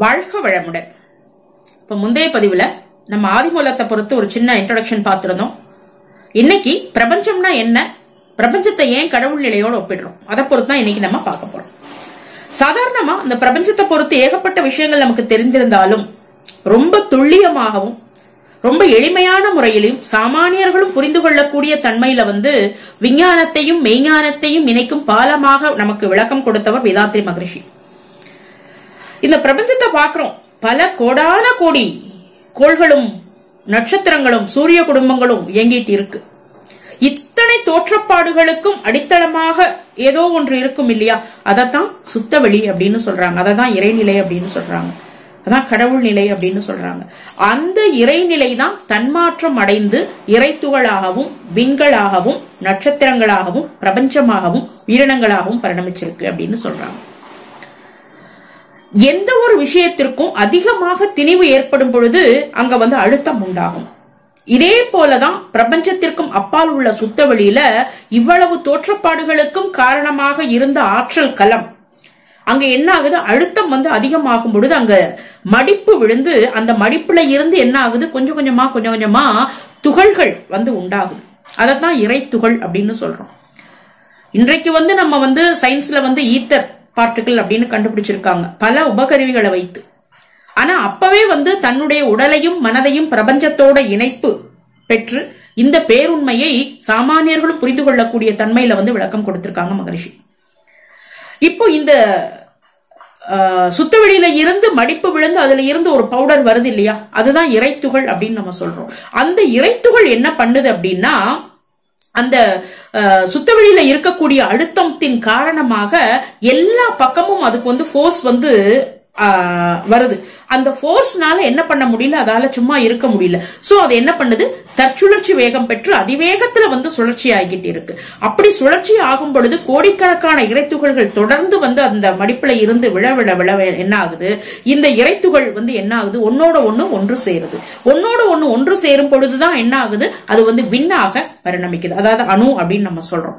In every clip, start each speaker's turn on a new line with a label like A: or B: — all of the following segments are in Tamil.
A: வாழ்க வளமுடன். இப்ப முந்தைய பதிவுல நம்ம ஆதிமூலத்தை பொறுத்து ஒரு சின்ன இன்ட்ரடக்ஷன் பார்த்துருந்தோம். இன்னைக்கு பிரபஞ்சம்னா என்ன? பிரபஞ்சத்தை ஏன் கடவுள் நிலையோட ஒப்பிடுறோம்? அதை பொறுத்து தான் இன்னைக்கு நம்ம பார்க்க போறோம். சாதாரணமா இந்த பிரபஞ்சத்தை பொறுத்து ஏகப்பட்ட விஷயங்கள் நமக்கு தெரிந்திருந்தாலும் ரொம்ப துல்லியமாகவும் ரொம்ப எளிமையான முறையிலும் சாமானியர்களும் புரிந்து கொள்ளக்கூடிய தன்மையில வந்து விஞ்ஞானத்தையும் மெய்ஞானத்தையும் இணைக்கும் பாலமாக நமக்கு விளக்கம் கொடுத்தவர் வேதாத்ரி மகரிஷி. இந்த பிரபஞ்சத்தை பார்க்கிறோம். பல கோடான கோடி கோள்களும் நட்சத்திரங்களும் சூரிய குடும்பங்களும் இயங்கிட்டு இருக்கு. இத்தனை தோற்றப்பாடுகளுக்கும் அடித்தளமாக ஏதோ ஒன்று இருக்கும் இல்லையா? அதைத்தான் சுத்தவெளி அப்படின்னு சொல்றாங்க. அததான் இறைநிலை அப்படின்னு சொல்றாங்க. அதான் கடவுள் நிலை அப்படின்னு சொல்றாங்க. அந்த இறைநிலை தான் தன்மாற்றம் அடைந்து இறைத்துகளாகவும் விண்களாகவும் நட்சத்திரங்களாகவும் பிரபஞ்சமாகவும் உயிரினங்களாகவும் பரிணமிச்சிருக்கு அப்படின்னு சொல்றாங்க. எந்த ஒரு விஷயத்திற்கும் அதிகமாக திணிவு ஏற்படும் பொழுது அங்க வந்து அழுத்தம் உண்டாகும். இதே போலதான் பிரபஞ்சத்திற்கும் அப்பால் உள்ள சுத்தவெளியில இவ்வளவு தோற்றப்பாடுகளுக்கும் காரணமாக இருந்த ஆற்றல் களம் அங்க என்ன ஆகுது? அழுத்தம் வந்து அதிகமாகும் பொழுது அங்க மடிப்பு விழுந்து அந்த மடிப்புல இருந்து என்ன ஆகுது? கொஞ்சம் கொஞ்சமா கொஞ்சம் கொஞ்சமா துகள்கள் வந்து உண்டாகுது. அதைத்தான் இறை துகள் அப்படின்னு சொல்றோம். இன்றைக்கு வந்து நம்ம வந்து சயின்ஸ்ல வந்து ஈத்தர் பார்ட்டிகிள் அப்படின்னு கண்டுபிடிச்சிருக்காங்க. பல உபகருவிகளை வைத்து. ஆனா அப்பவே வந்து தன்னுடைய உடலையும் மனதையும் பிரபஞ்சத்தோட இணைப்பு பெற்று இந்த பேருண்மையை சாமானியர்களும் புரிந்து கொள்ளக்கூடிய தன்மையில வந்து விளக்கம் கொடுத்திருக்காங்க மகரிஷி. இப்போ இந்த சுத்தவெளியில இருந்து மடிப்பு விழுந்து அதுல இருந்து ஒரு பவுடர் வருது இல்லையா? அதுதான் இறைத்துகள் அப்படின்னு நம்ம சொல்றோம். அந்த இறைத்துகள் என்ன பண்ணுது அப்படின்னா அந்த சுத்தவெளியில இருக்கக்கூடிய அழுத்தத்தின் காரணமாக எல்லா பக்கமும் அதுக்கு வந்து ஃபோர்ஸ் வந்து வருது. அந்த போர்ஸ்னால என்ன பண்ண முடியல? அதால சும்மா இருக்க முடியல. சோ அது என்ன பண்ணுது? தற்சுழற்சி வேகம் பெற்று அதிவேகத்துல வந்து சுழற்சி ஆகிட்டு இருக்கு. அப்படி சுழற்சி ஆகும் பொழுது கோடிக்கணக்கான இறைத்துகள்கள் தொடர்ந்து வந்து அந்த மடிப்புல இருந்து விழ விழ விழ என்ன ஆகுது? இந்த இறைத்துகள் வந்து என்ன ஆகுது? ஒன்னோட ஒண்ணு ஒன்று சேருது. ஒன்னோட ஒண்ணு ஒன்று சேரும் பொழுதுதான் என்ன ஆகுது? அது வந்து விண்ணாக பரிணமிக்குது. அதாவது அணு அப்படின்னு நம்ம சொல்றோம்.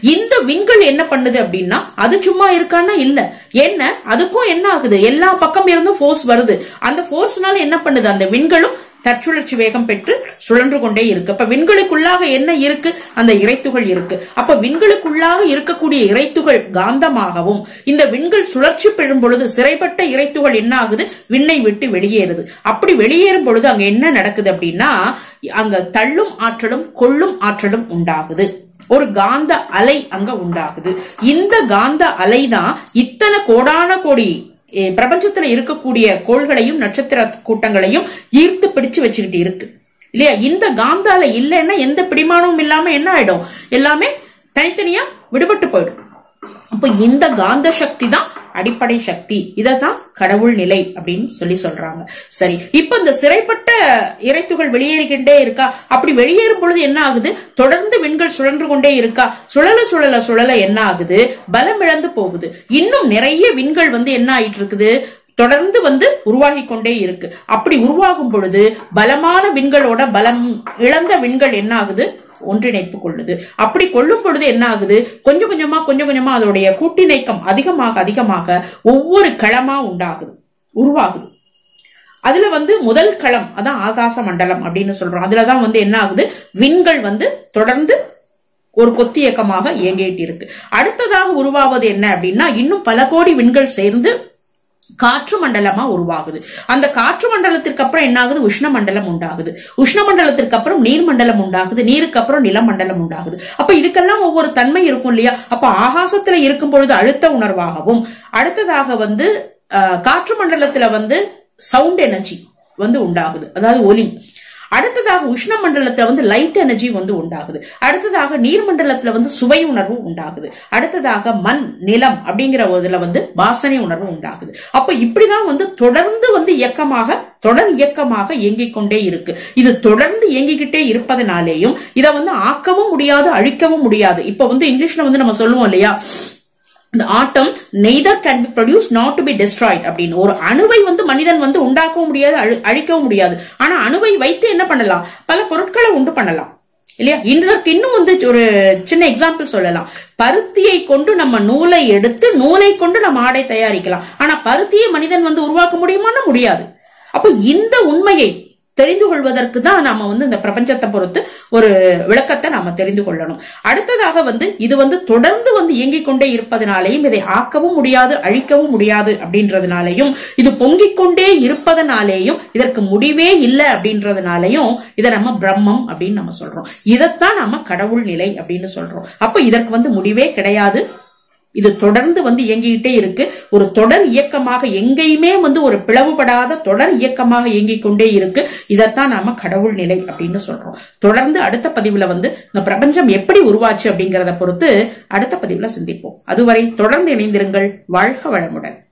A: இந்த விண்கள் என்ன பண்ணுது அப்படின்னா அது சும்மா இருக்கான்னா இல்ல. என்ன? அதுக்கும் என்ன ஆகுது? எல்லா பக்கம் இருந்தும் போர்ஸ் வருது. அந்த போர்ஸ்னால என்ன பண்ணுது? அந்த விண்களும் தற்சுழற்சி வேகம் பெற்று சுழன்று கொண்டே இருக்கு. அப்ப விண்களுக்குள்ளாக என்ன இருக்கு? அந்த இறைத்துகள் இருக்கு. அப்ப விண்களுக்குள்ளாக இருக்கக்கூடிய இறைத்துகள் காந்தமாகவும் இந்த விண்கள் சுழற்சி பெறும் பொழுது சிறைப்பட்ட இறைத்துகள் என்ன ஆகுது? விண்ணை விட்டு வெளியேறுது. அப்படி வெளியேறும் பொழுது அங்க என்ன நடக்குது அப்படின்னா அங்க தள்ளும் ஆற்றலும் கொள்ளும் ஆற்றலும் உண்டாகுது. ஒரு காந்த அலை அங்க உண்டாகுது. இந்த காந்த அலை தான் இத்தனை கோடான கோடி பிரபஞ்சத்துல இருக்கக்கூடிய கோள்களையும் நட்சத்திர கூட்டங்களையும் ஈர்த்து பிடிச்சு வச்சுக்கிட்டு இருக்கு. இல்லையா? இந்த காந்தால இல்லைன்னா எந்த பிடிமானமும் இல்லாம என்ன ஆயிடும்? எல்லாமே தனித்தனியா விடுபட்டு போயிடும். அப்ப இந்த காந்த சக்தி தான் அடிப்படை சக்தி. இததான் கடவுள் நிலை அப்படின்னு சொல்லி சொல்றாங்க. சரி இப்ப இந்த சிறைப்பட்ட இறைத்துகள் வெளியேறிக்கிட்டே இருக்கா? அப்படி வெளியேறும் பொழுது என்ன ஆகுது? தொடர்ந்து விண்கள் சுழன்று கொண்டே இருக்கா? சுழல சுழல சுழல என்ன ஆகுது? பலம் இழந்து போகுது. இன்னும் நிறைய விண்கள் வந்து என்ன ஆயிட்டு இருக்குது தொடர்ந்து வந்து உருவாகி கொண்டே இருக்கு. அப்படி உருவாகும் பொழுது பலமான விண்களோட பலம் இழந்த விண்கள் என்ன ஆகுது? ஒன்றிணைப்பு கொள்ளுது. அப்படி கொள்ளும் பொழுது என்ன ஆகுது? கொஞ்சம் கொஞ்சமா கொஞ்சம் கொஞ்சமா அதோடைய கூட்டிணைக்கம் அதிகமாக அதிகமாக ஒவ்வொரு களமா உண்டாகுது. உருவாகுது. அதுல வந்து முதல் களம் அதான் ஆகாச மண்டலம் அப்படின்னு சொல்றோம். அதுலதான் வந்து என்ன ஆகுது? விண்கள் வந்து தொடர்ந்து ஒரு கொத்தி இயக்கமாக இயங்கிட்டு இருக்கு. அடுத்ததாக உருவாவது என்ன அப்படின்னா இன்னும் பல கோடி விண்கள் சேர்ந்து காற்று மண்டலமா உருவாகுது. அந்த காற்று மண்டலத்திற்கு அப்புறம் என்ன ஆகுது உஷ்ண மண்டலம் உண்டாகுது. உஷ்ண மண்டலத்திற்கு அப்புறம் நீர் மண்டலம் உண்டாகுது. நீருக்கு அப்புறம் நிலமண்டலம் உண்டாகுது. அப்ப இதுக்கெல்லாம் ஒவ்வொரு தன்மை இருக்கும் இல்லையா? அப்ப ஆகாசத்துல இருக்கும் பொழுது அழுத்த உணர்வாகவும் அடுத்ததாக வந்து காற்று மண்டலத்துல வந்து சவுண்ட் எனர்ஜி வந்து உண்டாகுது. அதாவது ஒலி. அடுத்ததாக உஷ்ண மண்டலத்துல வந்து லைட் எனர்ஜி வந்து உண்டாகுது. அடுத்ததாக நீர் மண்டலத்துல வந்து சுவை உணர்வு உண்டாகுது. அடுத்ததாக மண் நிலம் அப்படிங்கிற இதுல வந்து வாசனை உணர்வு உண்டாகுது. அப்ப இப்படிதான் வந்து தொடர்ந்து வந்து இயக்கமாக தொடர் இயக்கமாக இயங்கிக் கொண்டே இருக்கு. இது தொடர்ந்து இயங்கிக்கிட்டே இருப்பதனாலேயும் இதை வந்து ஆக்கவும் முடியாது அழிக்கவும் முடியாது. இப்ப வந்து இங்கிலீஷ்ல வந்து நம்ம சொல்லுவோம் இல்லையா? இந்த atom neither can be produce not to be destroyed அப்படின்னு. ஒரு அணுவை வந்து மனிதன் வந்து உண்டாக்கவும் முடியாது அழி- அழிக்கவும் முடியாது. ஆனா அணுவை வைத்து என்ன பண்ணலாம்? பல பொருட்களை உண்டு பண்ணலாம். இல்லையா? இதற்கு இன்னும் வந்து ஒரு சின்ன எக்ஸாம்பிள் சொல்லலாம். பருத்தியை கொண்டு நம்ம நூலை எடுத்து நூலை கொண்டு நம்ம ஆடை தயாரிக்கலாம். ஆனா பருத்தியை மனிதன் வந்து உருவாக்க முடியுமான்னு முடியாது. அப்ப இந்த உண்மையை தெரிந்து கொள்வதற்கு தான் நாம வந்து இந்த பிரபஞ்சத்தை பொறுத்து ஒரு விளக்கத்தை நாம தெரிந்து கொள்ளணும் அடுத்ததாக வந்து இது வந்து தொடர்ந்து வந்து இயங்கிக் கொண்டே இருப்பதனாலையும் இதை ஆக்கவும் முடியாது அழிக்கவும் முடியாது அப்படின்றதுனாலையும் இது பொங்கிக் கொண்டே இருப்பதனாலேயும் இதற்கு முடிவே இல்லை அப்படின்றதுனாலையும் இதை நம்ம பிரம்மம் அப்படின்னு நம்ம சொல்றோம். இதைத்தான் நாம கடவுள் நிலை அப்படின்னு சொல்றோம். அப்ப இதற்கு வந்து முடிவே கிடையாது. இது தொடர்ந்து வந்து இயங்கிக்கிட்டே இருக்கு. ஒரு தொடர் இயக்கமாக எங்கேயுமே வந்து ஒரு பிளவுபடாத தொடர் இயக்கமாக இயங்கிக் கொண்டே இருக்கு. இதைத்தான் நாம கடவுள் நிலை அப்படின்னு சொல்றோம். தொடர்ந்து அடுத்த பதிவுல வந்து இந்த பிரபஞ்சம் எப்படி உருவாச்சு அப்படிங்கறத பொறுத்து அடுத்த பதிவுல சிந்திப்போம். அதுவரை தொடர்ந்து இணைந்திருங்கள். வாழ்க வளமுடன்.